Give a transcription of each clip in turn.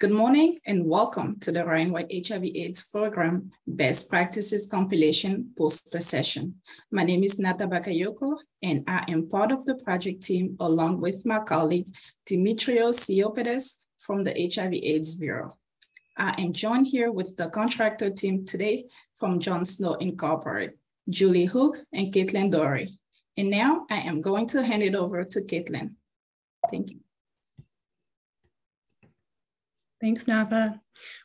Good morning and welcome to the Ryan White HIV AIDS Program Best Practices Compilation Poster Session. My name is Natha Bakayoko and I am part of the project team along with my colleague Demetrios Psihopaidas from the HIV AIDS Bureau. I am joined here with the contractor team today from John Snow Incorporated, Julie Hook and Katelyn Dore. And now I am going to hand it over to Katelyn. Thank you. Thanks, Natha.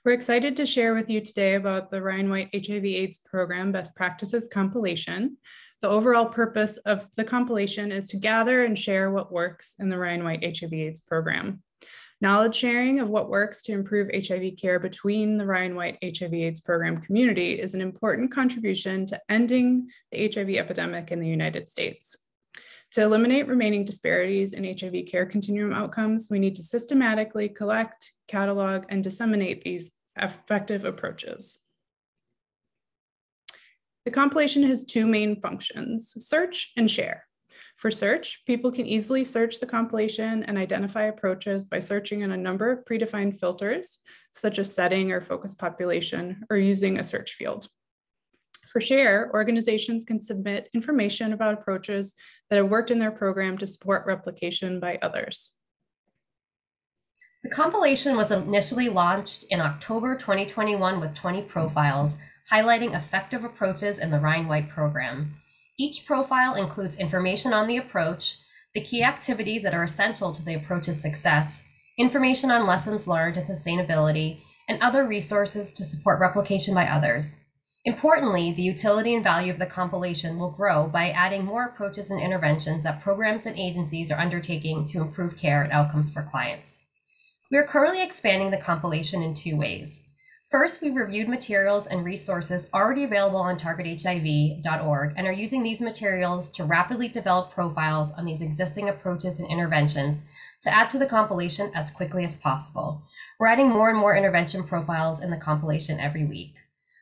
We're excited to share with you today about the Ryan White HIV AIDS Program Best Practices compilation. The overall purpose of the compilation is to gather and share what works in the Ryan White HIV AIDS program. Knowledge sharing of what works to improve HIV care between the Ryan White HIV AIDS program community is an important contribution to ending the HIV epidemic in the United States. To eliminate remaining disparities in HIV care continuum outcomes, we need to systematically collect, catalog, and disseminate these effective approaches. The compilation has two main functions, search and share. For search, people can easily search the compilation and identify approaches by searching in a number of predefined filters, such as setting or focus population, or using a search field. For SHARE, organizations can submit information about approaches that have worked in their program to support replication by others. The compilation was initially launched in October 2021 with 20 profiles, highlighting effective approaches in the Ryan White program. Each profile includes information on the approach, the key activities that are essential to the approach's success, information on lessons learned and sustainability, and other resources to support replication by others. Importantly, the utility and value of the compilation will grow by adding more approaches and interventions that programs and agencies are undertaking to improve care and outcomes for clients. We are currently expanding the compilation in two ways. First, we reviewed materials and resources already available on targethiv.org and are using these materials to rapidly develop profiles on these existing approaches and interventions to add to the compilation as quickly as possible. We're adding more and more intervention profiles in the compilation every week.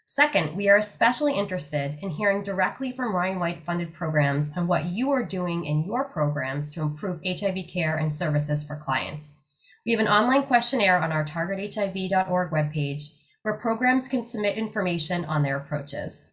Second, we are especially interested in hearing directly from Ryan White funded programs on what you are doing in your programs to improve HIV care and services for clients. We have an online questionnaire on our targethiv.org webpage where programs can submit information on their approaches.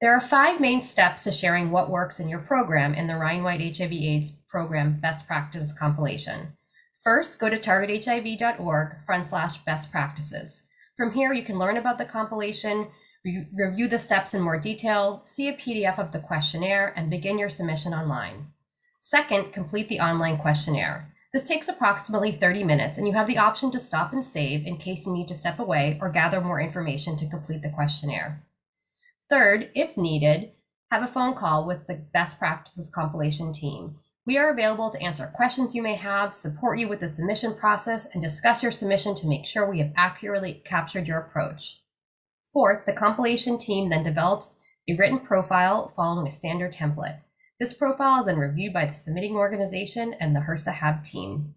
There are five main steps to sharing what works in your program in the Ryan White HIV AIDS program best practices compilation. First, go to targethiv.org front slash best practices. From here, you can learn about the compilation, re review the steps in more detail, see a PDF of the questionnaire, and begin your submission online. Second, complete the online questionnaire. This takes approximately 30 minutes, and you have the option to stop and save in case you need to step away or gather more information to complete the questionnaire. Third, if needed, have a phone call with the best practices compilation team. We are available to answer questions you may have, support you with the submission process, and discuss your submission to make sure we have accurately captured your approach. Fourth, the compilation team then develops a written profile following a standard template. This profile is then reviewed by the submitting organization and the HRSA HAB team.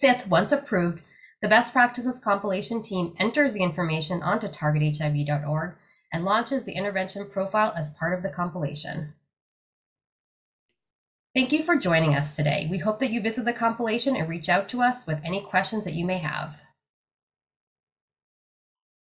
Fifth, once approved, the best practices compilation team enters the information onto targethiv.org and launches the intervention profile as part of the compilation. Thank you for joining us today. We hope that you visit the compilation and reach out to us with any questions that you may have.